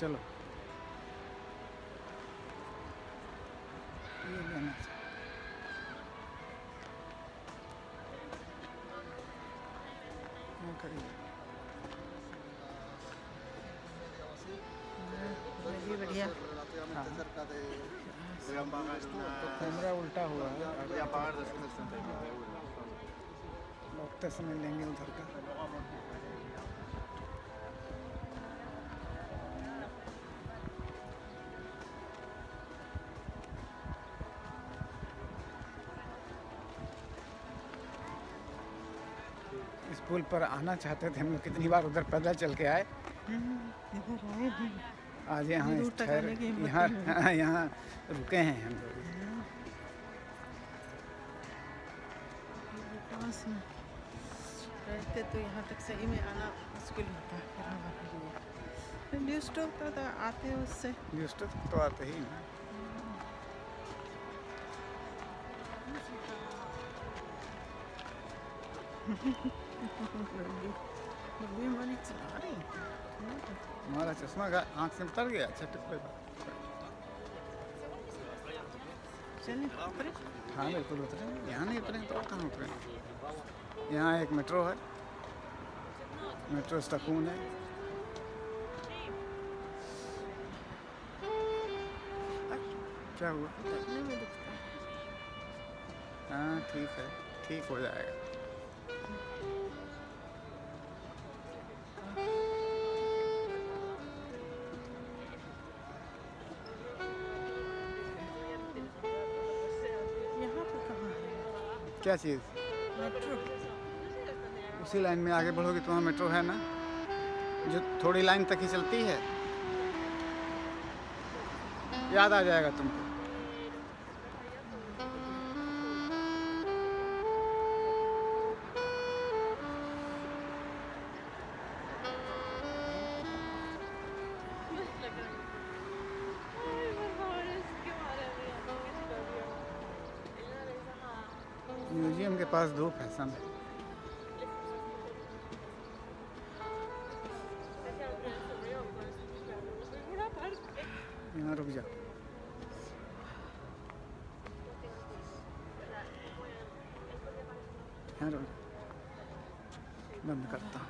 चलो। ये लेना। हाँ, खड़ी बढ़िया। बढ़िया कैमरा उल्टा हुआ है। लौटते समय लेंगे उधर का। इस पुल पर आना चाहते थे हम लोग कितनी बार उधर पैदल चल के आए। हैं आज यहाँ ठहर की हिम्मत यहाँ यहाँ रुके हैं हम लोग। रहते तो यहाँ तक सही में आना मुश्किल होता है हमारे लिए तो आते हैं उससे। न्यूज़ तो आते ही हैं। हमारी हैं। चश्मा का आँख से उतर गया अच्छा तो कोई बात हाँ बिल्कुल उतरेंगे यहाँ नहीं उतरेंगे तो और कहाँ उतरेंगे यहाँ एक मेट्रो है। मेट्रो स्टकून है। क्या हुआ? उतरने में दिखता है। हाँ ठीक है। ठीक हो जाएगा। क्या चीज़? मेट्रो। उसी लाइन में आगे बढ़ोगे तो वहाँ मेट्रो है ना? जो थोड़ी लाइन तक ही चलती है। याद आ जाएगा तुमको। म्यूज़ियम के पास दो फ़ैशन है यहाँ रुक जा। यहाँ रुक। जा। बंद करता हूँ।